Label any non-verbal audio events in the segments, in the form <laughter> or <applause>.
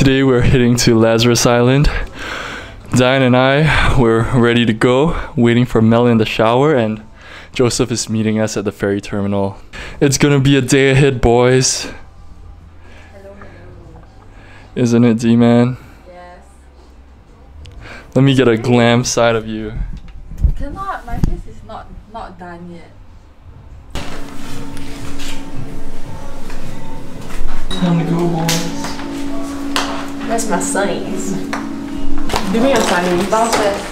Today we're heading to Lazarus Island. Diane and I were ready to go, waiting for Mel in the shower, and Joseph is meeting us at the ferry terminal. It's gonna be a day ahead, boys. Isn't it, D man? Yes. Let me get a glam side of you. Cannot, my face is not not done yet. Time to go, boys. Where's my sunnies? Give me a sunnies. Downstairs.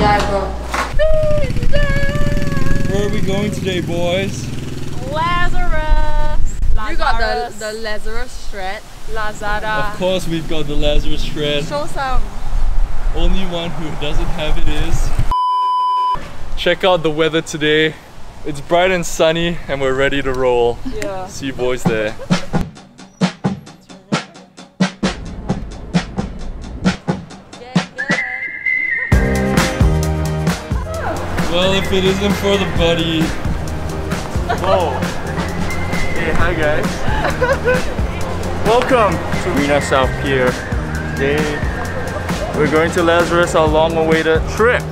Yeah, I brought. Where are we going today, boys? Lazarus. You got the Lazarus. the Lazarus shred. Lazada. Of course, we've got the Lazarus shred. Show some. Only one who doesn't have it is. Check out the weather today. It's bright and sunny, and we're ready to roll. Yeah. See you boys there. Well, if it isn't for the buddy. Whoa. Hey, hi guys. Welcome to Marina South Pier. Today, we're going to Lazarus, our long-awaited trip.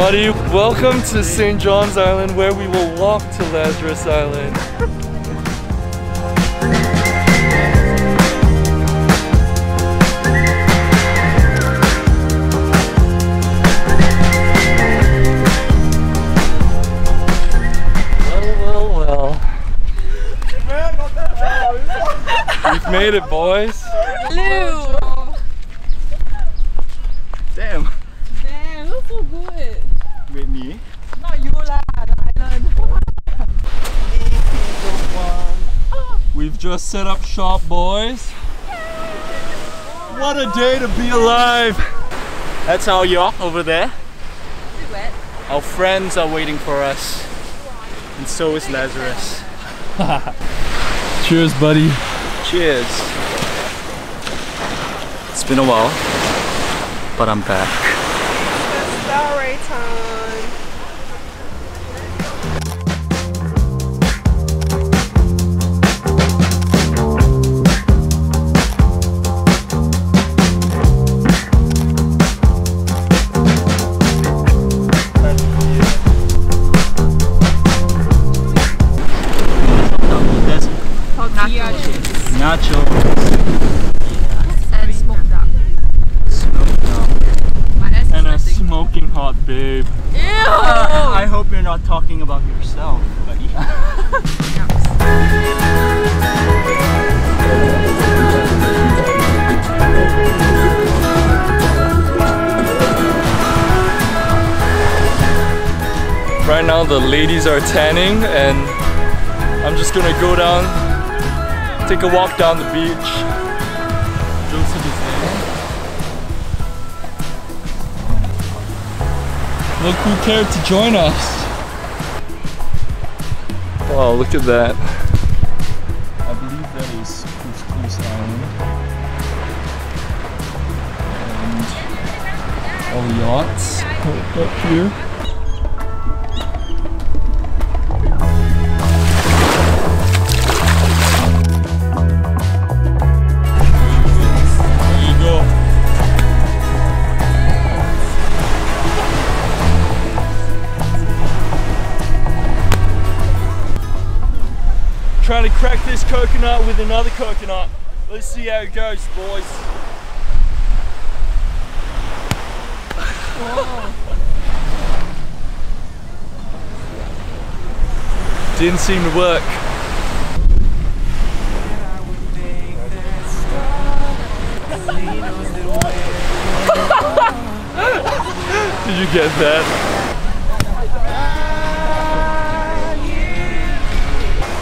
Buddy, welcome to St. John's Island where we will walk to Lazarus Island. Well, well, well. We've made it, boys. Blue. Damn. Damn, looks so good. With me. Not you lah, the island. We've just set up shop, boys. What a day to be alive! That's our yacht over there. Our friends are waiting for us. And so is Lazarus. <laughs> Cheers, buddy. Cheers. It's been a while, but I'm back. Hot babe. Ew! I hope you're not talking about yourself, buddy. <laughs> Right now the ladies are tanning and I'm just gonna go down, take a walk down the beach. Look who cared to join us. Wow, look at that. I believe that is Kusu Island. And all the yachts up here. Trying to crack this coconut with another coconut. Let's see how it goes, boys. <laughs> Didn't seem to work. Did <laughs> you get that?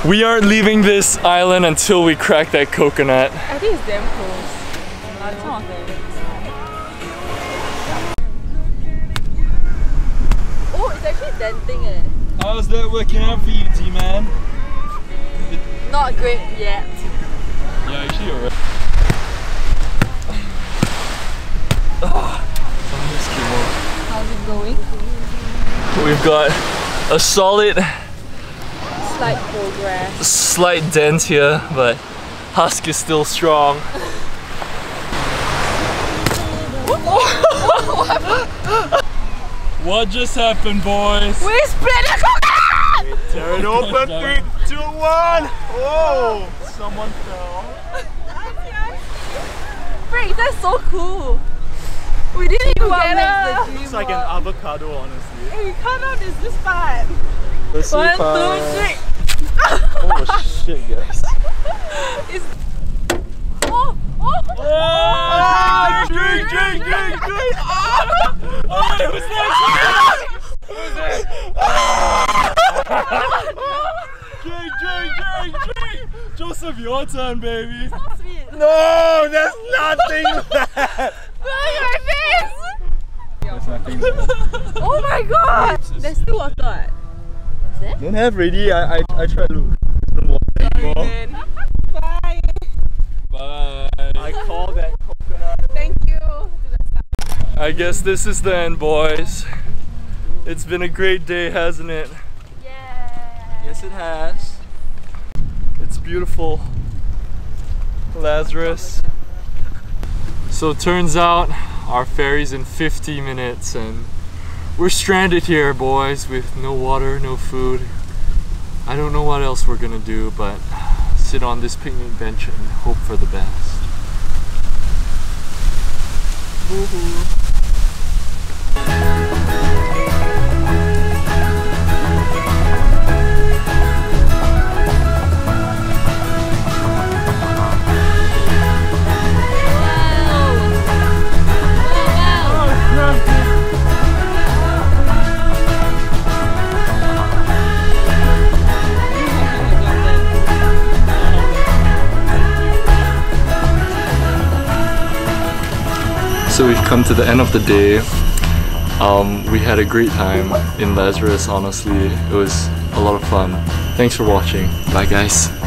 We aren't leaving this island until we crack that coconut. I think it's damn close. It's not there. Oh, it's actually denting eh. How's that working out for you, T-Man? Not great yet. Yeah, actually you're right. Ah, How's it going? We've got a solid Slight progress. slight dent here, but husk is still strong. <laughs> what just happened, boys? We split the coconut! Tear it open. Three, two, one. Oh, someone fell. Freak, that's so cool. We didn't even get it! dream It's like an avocado, honestly. Hey, we cut out this this part. One, two, three. Oh shit, guys. <laughs> Oh, oh, Ah, drink, drink, drink, drink. <laughs> Oh, it was <laughs> Drink, drink, drink, drink. Joseph, your turn, baby. sweet. No, that's nothing. Look at my face. Oh my god. There's still water. Don't have ready. I I I try to look. Don't want anymore. Bye. Bye. I call that coconut. Thank you. I guess this is the end, boys. It's been a great day, hasn't it? Yeah. Yes, it has. It's beautiful. Lazarus. So it turns out our ferry's in 50 minutes and we're stranded here, boys, with no water, no food. I don't know what else we're gonna do, but sit on this picnic bench and hope for the best. Mm-hmm. So we've come to the end of the day. Um, we had a great time in Lazarus, honestly. It was a lot of fun. Thanks for watching. Bye, guys.